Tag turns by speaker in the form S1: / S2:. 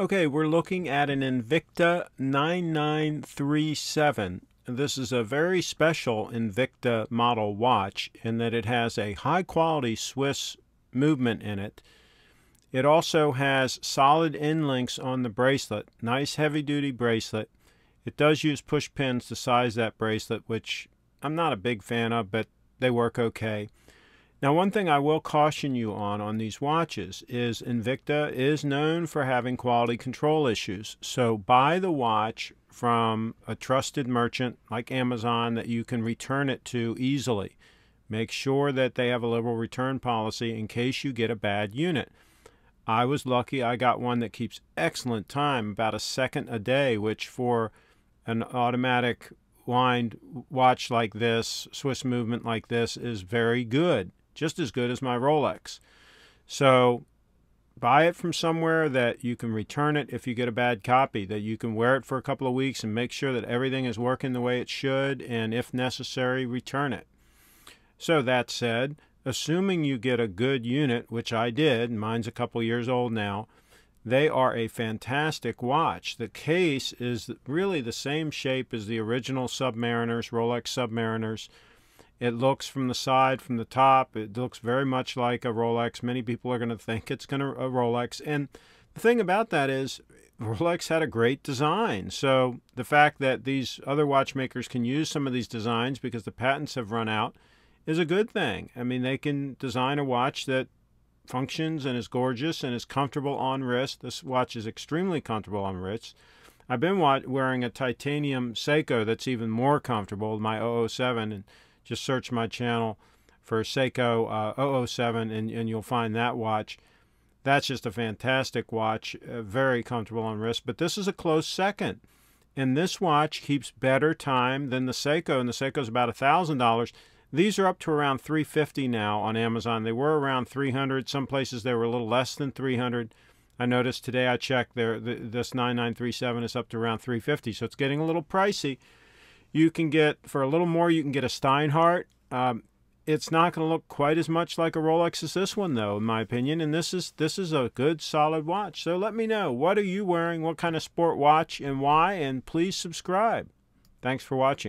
S1: Okay, we're looking at an Invicta 9937. This is a very special Invicta model watch in that it has a high quality Swiss movement in it. It also has solid end links on the bracelet, nice heavy duty bracelet. It does use push pins to size that bracelet, which I'm not a big fan of, but they work okay. Now, one thing I will caution you on on these watches is Invicta is known for having quality control issues. So buy the watch from a trusted merchant like Amazon that you can return it to easily. Make sure that they have a liberal return policy in case you get a bad unit. I was lucky I got one that keeps excellent time, about a second a day, which for an automatic wind watch like this, Swiss movement like this, is very good just as good as my Rolex. So buy it from somewhere that you can return it if you get a bad copy, that you can wear it for a couple of weeks and make sure that everything is working the way it should, and if necessary, return it. So, that said, assuming you get a good unit, which I did, mine's a couple years old now, they are a fantastic watch. The case is really the same shape as the original Submariners, Rolex Submariners. It looks from the side, from the top, it looks very much like a Rolex. Many people are going to think it's going to a Rolex. And the thing about that is Rolex had a great design. So the fact that these other watchmakers can use some of these designs because the patents have run out is a good thing. I mean, they can design a watch that functions and is gorgeous and is comfortable on wrist. This watch is extremely comfortable on wrist. I've been wearing a titanium Seiko that's even more comfortable, my 007, and just search my channel for Seiko uh, 007 and, and you'll find that watch. That's just a fantastic watch, uh, very comfortable on wrist. But this is a close second. And this watch keeps better time than the Seiko, and the Seiko is about $1,000. These are up to around 350 now on Amazon. They were around 300. Some places they were a little less than 300. I noticed today I checked there this 9937 is up to around 350, so it's getting a little pricey. You can get, for a little more, you can get a Steinhart Um, it's not going to look quite as much like a Rolex as this one, though, in my opinion. And this is this is a good, solid watch. So let me know what are you wearing, what kind of sport watch, and why. And please subscribe. Thanks for watching.